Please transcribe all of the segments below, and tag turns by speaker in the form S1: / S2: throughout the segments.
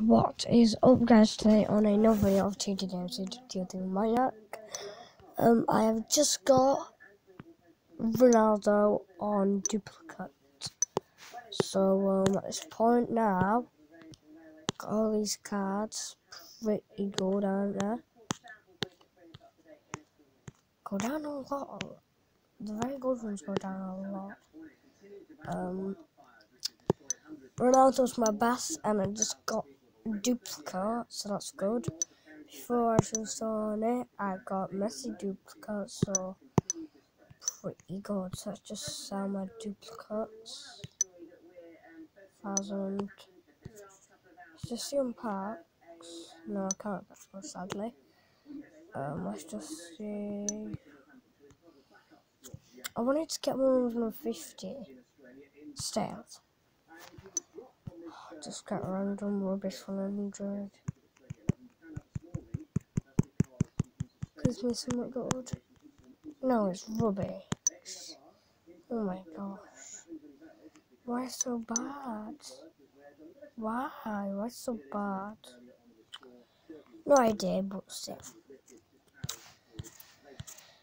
S1: What is up guys today on another video of TT Games TT Maniac. Um I have just got Ronaldo on duplicate. So um at this point now got all these cards pretty good aren't they? Go down a lot. The very good ones go down a lot. Um Ronaldo's my best and I just got duplicate, so that's good. Before I just on it, I got Messi duplicate, so pretty good. So let's just sell my duplicates. Thousand. Just see packs. No, I can't get those sadly. Um, let's just see. I wanted to get 150 stales just got random rubbish 100. Gives me something good. No, it's rubbish. Oh my gosh. Why so bad? Why? Why so bad? No idea, but still.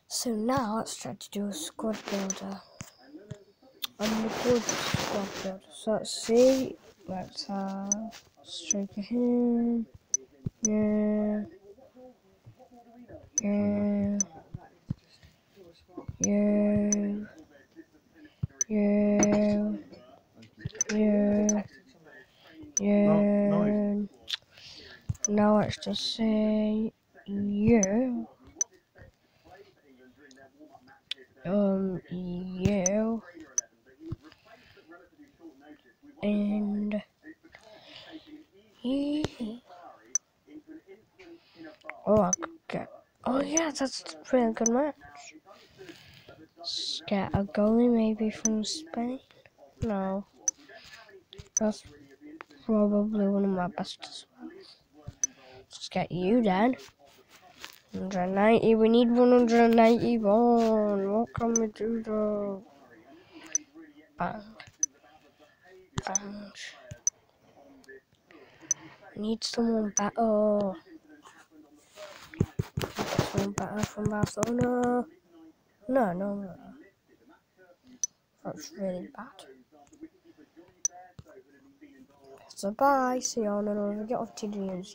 S1: So now let's try to do a squad builder. I'm good squad builder. So let's see Let's have striker here. Yeah. Yeah. Yeah. Yeah. Yeah. Yeah. Now let's just say yeah. Um, yeah. And Oh, I could get. Oh, yeah, that's a pretty good match. Get a goalie maybe from Spain? No. That's probably one of my best as well. Let's get you dad 190, we need 191. What can we do though? Bang. Need someone better from, oh. from Barcelona. No, no, no. That's really bad. So bye, see you on another video of TD and